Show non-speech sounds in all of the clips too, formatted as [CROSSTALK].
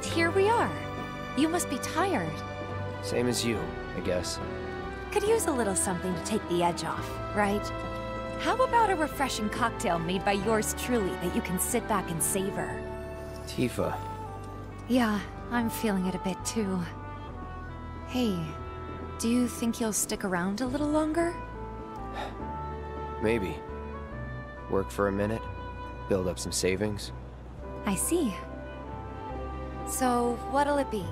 And here we are. You must be tired. Same as you, I guess. Could use a little something to take the edge off, right? How about a refreshing cocktail made by yours truly that you can sit back and savor? Tifa. Yeah, I'm feeling it a bit too. Hey, do you think you'll stick around a little longer? [SIGHS] Maybe. Work for a minute, build up some savings. I see. So, what'll it be?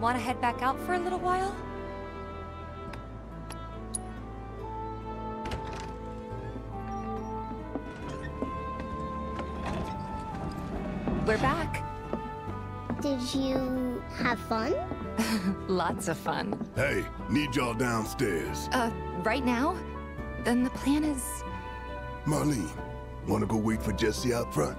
Want to head back out for a little while? We're back. Did you have fun? [LAUGHS] Lots of fun. Hey, need y'all downstairs. Uh, right now? Then the plan is... Marlene, wanna go wait for Jessie out front?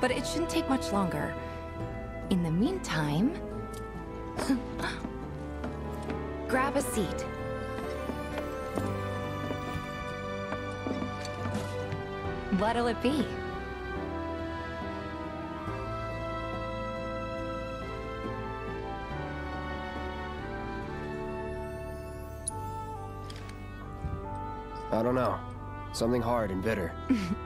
But it shouldn't take much longer. In the meantime... [LAUGHS] grab a seat. What'll it be? I don't know. Something hard and bitter. [LAUGHS]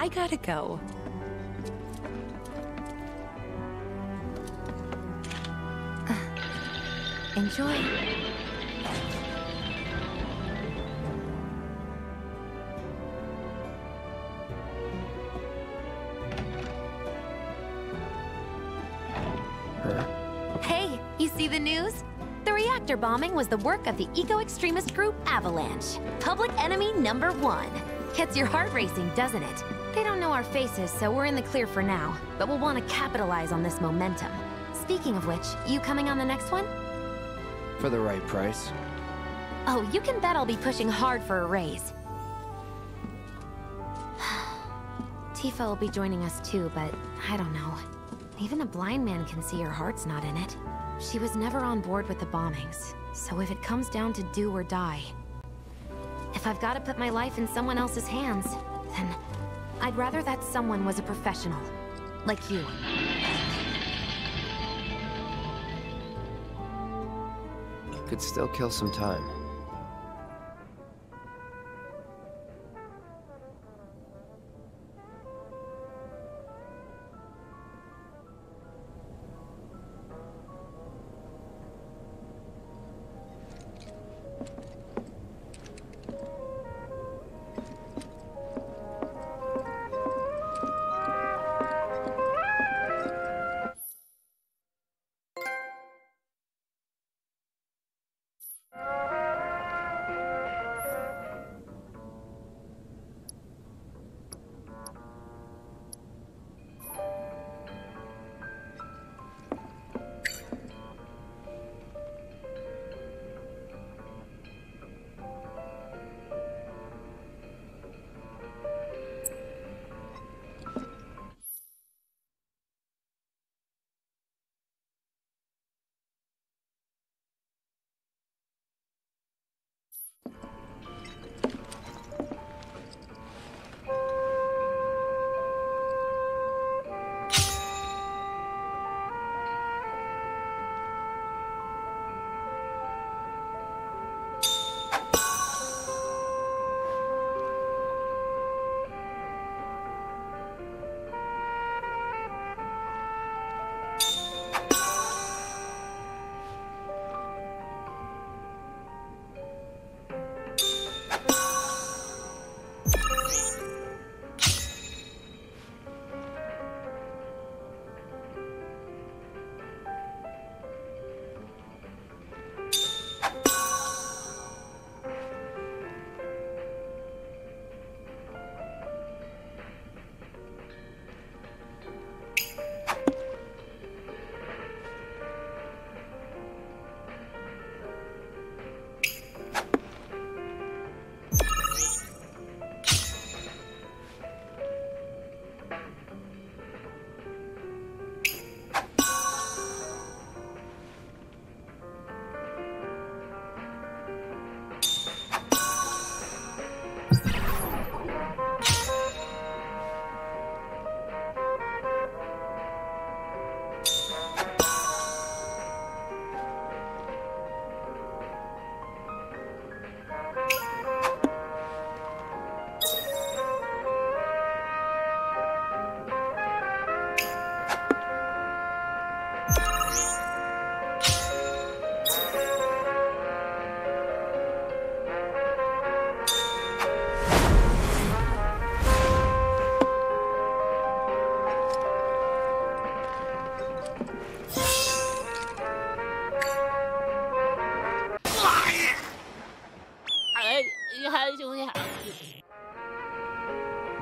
I gotta go. Uh, enjoy. Hey, you see the news? The reactor bombing was the work of the eco-extremist group Avalanche. Public enemy number one. Gets your heart racing, doesn't it? They don't know our faces, so we're in the clear for now. But we'll want to capitalize on this momentum. Speaking of which, you coming on the next one? For the right price. Oh, you can bet I'll be pushing hard for a raise. [SIGHS] Tifa will be joining us too, but I don't know. Even a blind man can see her heart's not in it. She was never on board with the bombings, so if it comes down to do or die... If I've got to put my life in someone else's hands, then I'd rather that someone was a professional. Like you. Could still kill some time.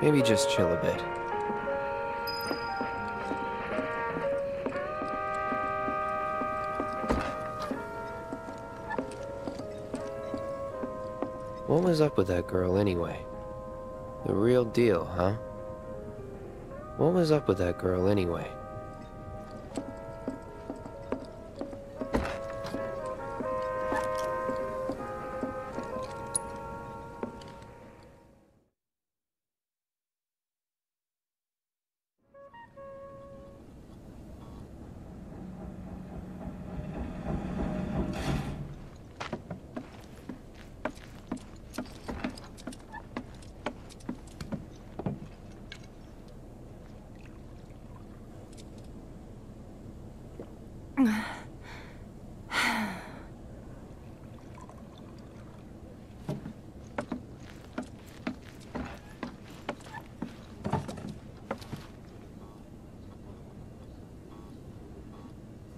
Maybe just chill a bit. What was up with that girl anyway? The real deal, huh? What was up with that girl anyway?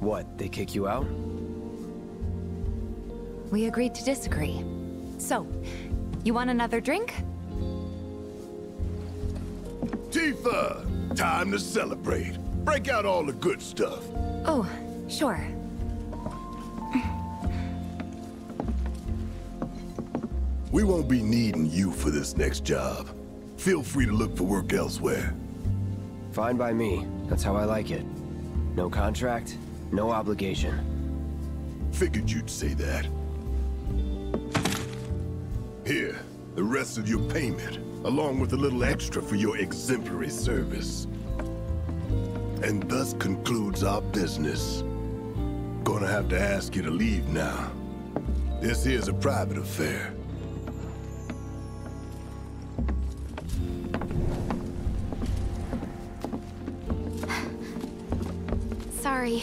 What, they kick you out? We agreed to disagree. So, you want another drink? Tifa! Time to celebrate. Break out all the good stuff. Oh, sure. We won't be needing you for this next job. Feel free to look for work elsewhere. Fine by me. That's how I like it. No contract, no obligation. Figured you'd say that. Here, the rest of your payment, along with a little extra for your exemplary service. And thus concludes our business. Gonna have to ask you to leave now. This here's a private affair. [SIGHS] Sorry,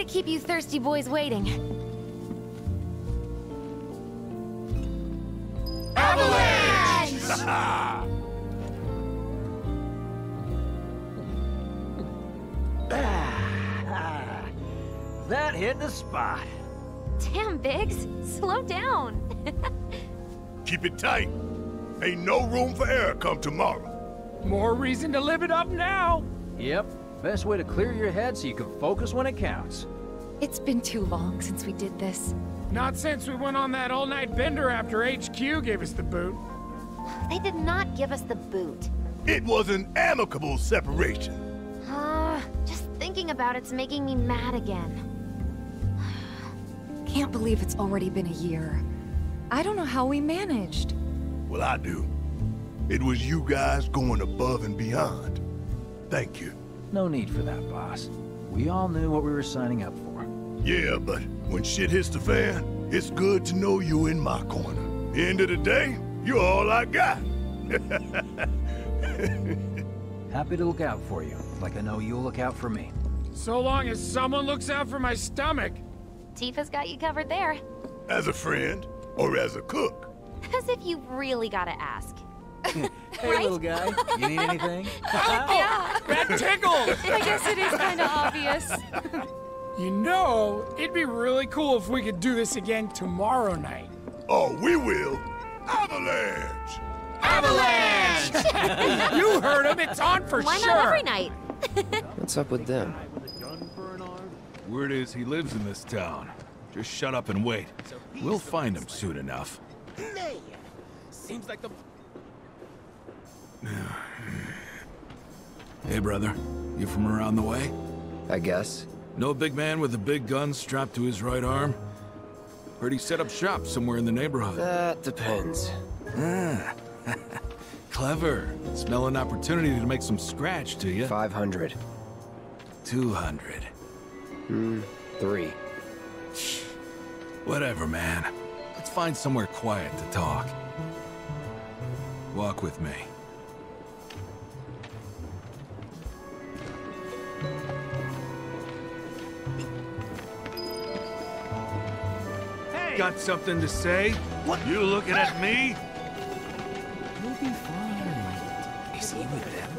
Sorry to keep you thirsty boys waiting. Avalanche! [LAUGHS] That hit the spot. Damn, Biggs. Slow down. [LAUGHS] Keep it tight. Ain't no room for error come tomorrow. More reason to live it up now. Yep, best way to clear your head so you can focus when it counts. It's been too long since we did this. Not since we went on that all-night bender after HQ gave us the boot. They did not give us the boot. It was an amicable separation. Ah, just thinking about it's making me mad again. [SIGHS] Can't believe it's already been a year. I don't know how we managed. Well, I do. It was you guys going above and beyond. Thank you. No need for that, boss. We all knew what we were signing up for. Yeah, but when shit hits the fan, it's good to know you in my corner. End of the day, you're all I got. [LAUGHS] Happy to look out for you, like I know you'll look out for me. So long as someone looks out for my stomach. Tifa's got you covered there. As a friend, or as a cook. As if you really gotta ask. Hey, little guy, you need anything? [LAUGHS] Yeah. That tickled! [LAUGHS] I guess it is kind of obvious. you know, it'd be really cool if we could do this again tomorrow night. Oh, we will. Avalanche! Avalanche! [LAUGHS] you heard him. It's on for sure. Why not every night? What's up with them? Word is he lives in this town. Just shut up and wait. We'll find him soon enough. Seems like the Hey, brother. You from around the way? I guess. No big man with a big gun strapped to his right arm? Heard he set up shop somewhere in the neighborhood. That depends. Ah. [LAUGHS] Clever. Smell an opportunity to make some scratch, do you? 500. 200. Hmm, three. Whatever, man. Let's find somewhere quiet to talk. Walk with me. Got something to say? What? You looking at me? You'll be fine. Is he with them?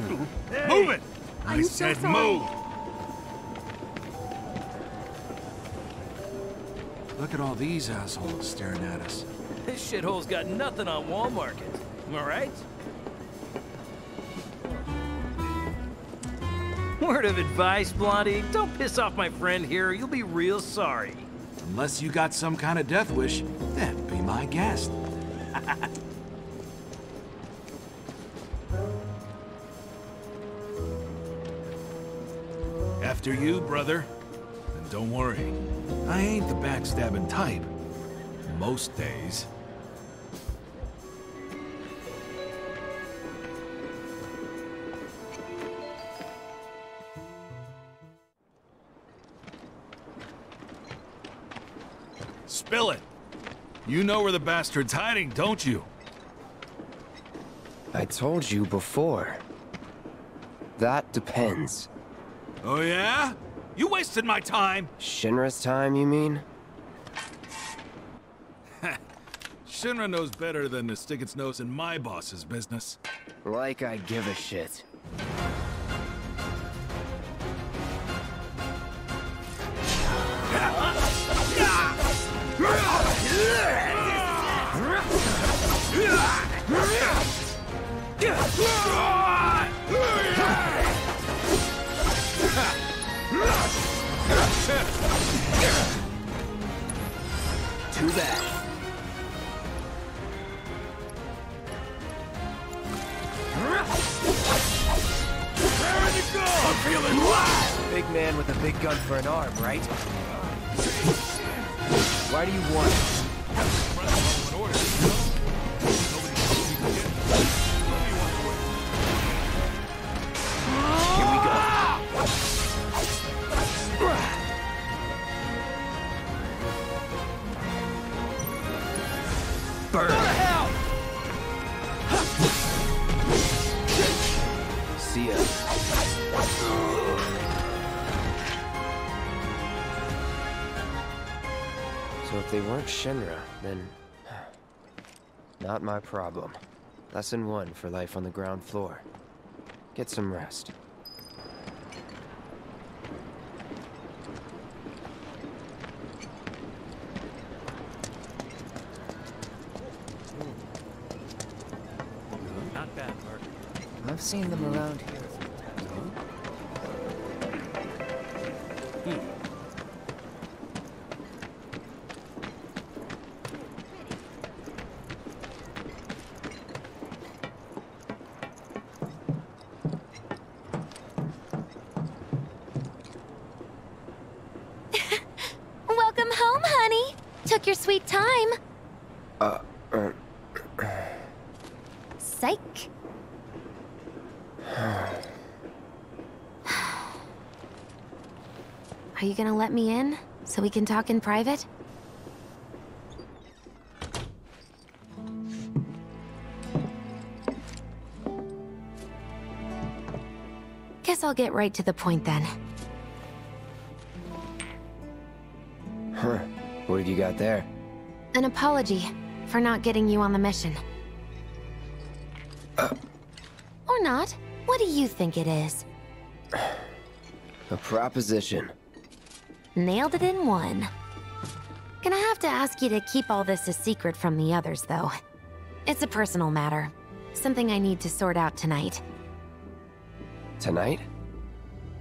Hmm. Hey! Move it! I I'm so said sorry. move! Look at all these assholes staring at us. This shithole's got nothing on Wall Market. Am I right? Word of advice, Blondie. Don't piss off my friend here. You'll be real sorry. Unless you got some kind of death wish, then be my guest. [LAUGHS] After you, brother. And don't worry, I ain't the backstabbing type. Most days. Spill it! You know where the bastard's hiding, don't you? I told you before. That depends. Oh yeah? You wasted my time! Shinra's time, you mean? [LAUGHS] Shinra knows better than to stick its nose in my boss's business. Like I give a shit. [LAUGHS] Too bad. I'm feeling alive! Big man with a big gun for an arm, right? Why do you want it? They weren't Shinra, then... [SIGHS] Not my problem. Lesson one for life on the ground floor. Get some rest. Not bad, Mark. I've seen them around Took your sweet time. Uh, uh, Psych. Are you gonna let me in so we can talk in private? Guess I'll get right to the point then. Have you got there? An apology for not getting you on the mission. Uh. Or not. What do you think it is? A proposition. Nailed it in one. Gonna have to ask you to keep all this a secret from the others, though. It's a personal matter. Something I need to sort out tonight. Tonight?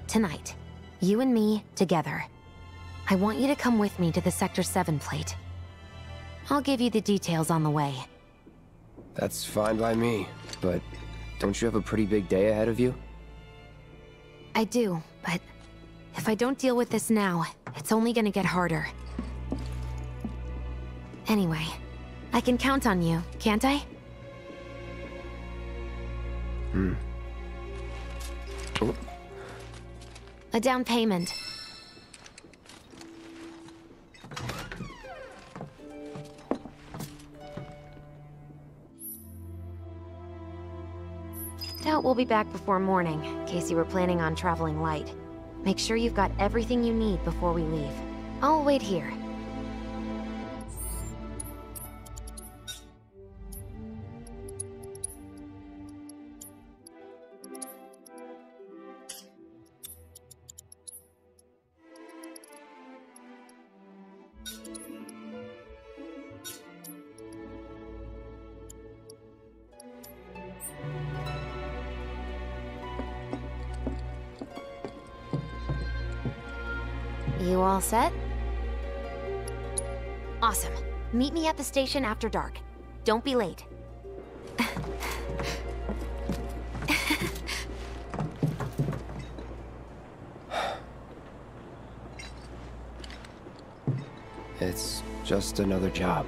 Tonight. You and me, together. I want you to come with me to the Sector 7 plate. I'll give you the details on the way. That's fine by me, but don't you have a pretty big day ahead of you? I do, but if I don't deal with this now, it's only gonna get harder. Anyway, I can count on you, can't I? Hmm. Oh, A down payment. Doubt we'll be back before morning, in case you were planning on traveling light. Make sure you've got everything you need before we leave. I'll wait here. All set? Awesome. Meet me at the station after dark. Don't be late. it's just another job.